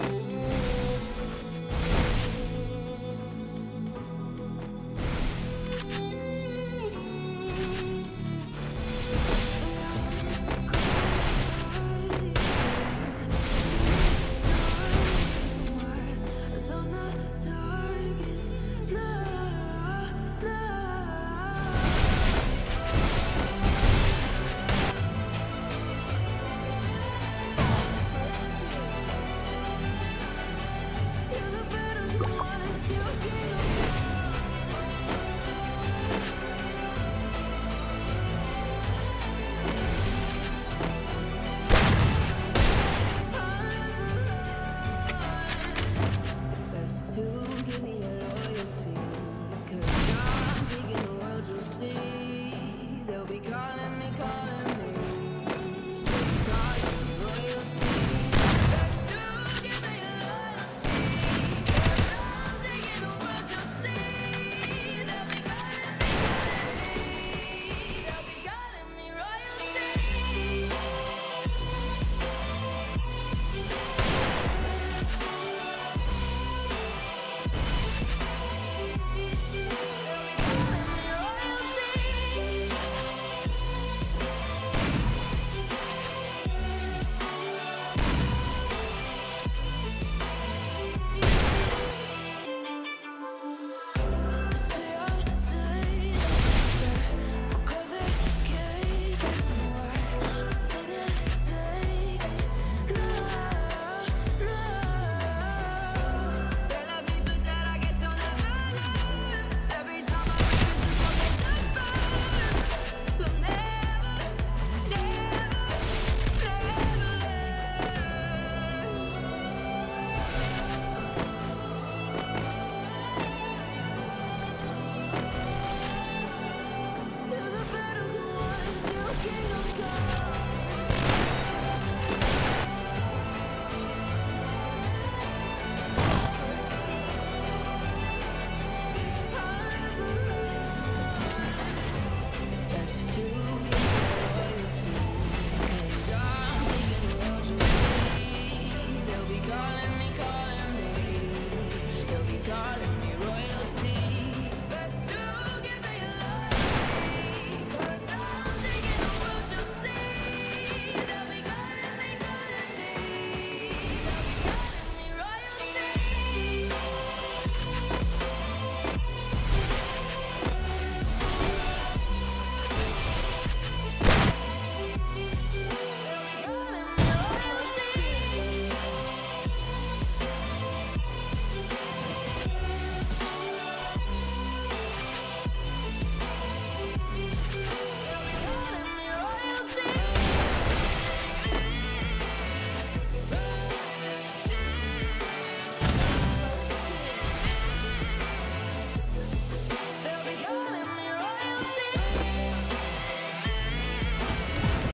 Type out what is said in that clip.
you